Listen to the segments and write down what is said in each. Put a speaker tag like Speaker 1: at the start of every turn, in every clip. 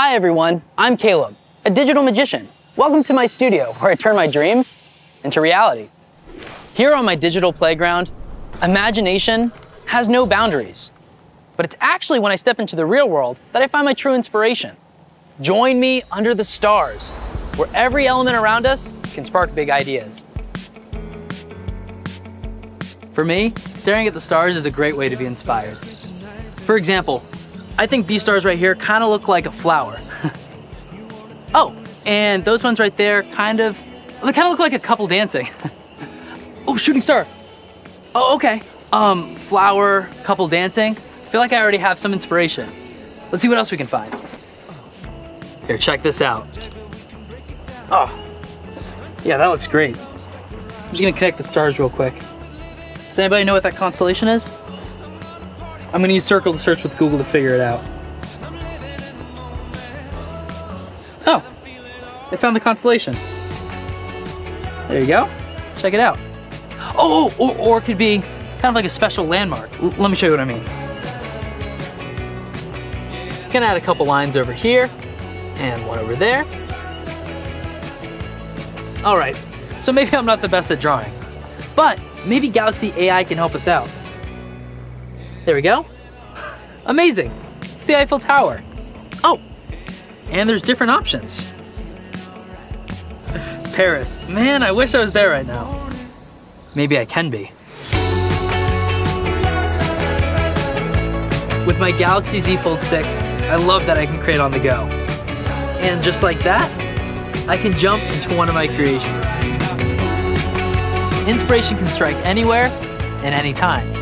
Speaker 1: Hi everyone, I'm Caleb, a digital magician. Welcome to my studio where I turn my dreams into reality. Here on my digital playground, imagination has no boundaries. But it's actually when I step into the real world that I find my true inspiration. Join me under the stars, where every element around us can spark big ideas. For me, staring at the stars is a great way to be inspired. For example, I think these stars right here kind of look like a flower. oh, and those ones right there kind of, they kind of look like a couple dancing. oh, shooting star. Oh, okay. Um, flower, couple dancing. I feel like I already have some inspiration. Let's see what else we can find. Here, check this out. Oh, yeah, that looks great. I'm just gonna connect the stars real quick. Does anybody know what that constellation is? I'm gonna use circle to search with Google to figure it out. Oh, they found the constellation. There you go. Check it out. Oh, oh, or, or it could be kind of like a special landmark. L let me show you what I mean. Gonna add a couple lines over here and one over there. All right, so maybe I'm not the best at drawing, but maybe Galaxy AI can help us out. There we go. Amazing. It's the Eiffel Tower. Oh, and there's different options. Paris. Man, I wish I was there right now. Maybe I can be. With my Galaxy Z Fold 6, I love that I can create on the go. And just like that, I can jump into one of my creations. Inspiration can strike anywhere and anytime.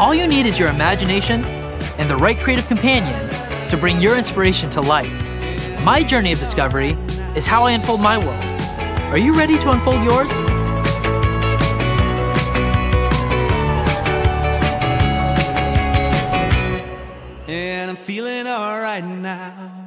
Speaker 1: All you need is your imagination and the right creative companion to bring your inspiration to life. My journey of discovery is how I unfold my world. Are you ready to unfold yours?
Speaker 2: And I'm feeling alright now.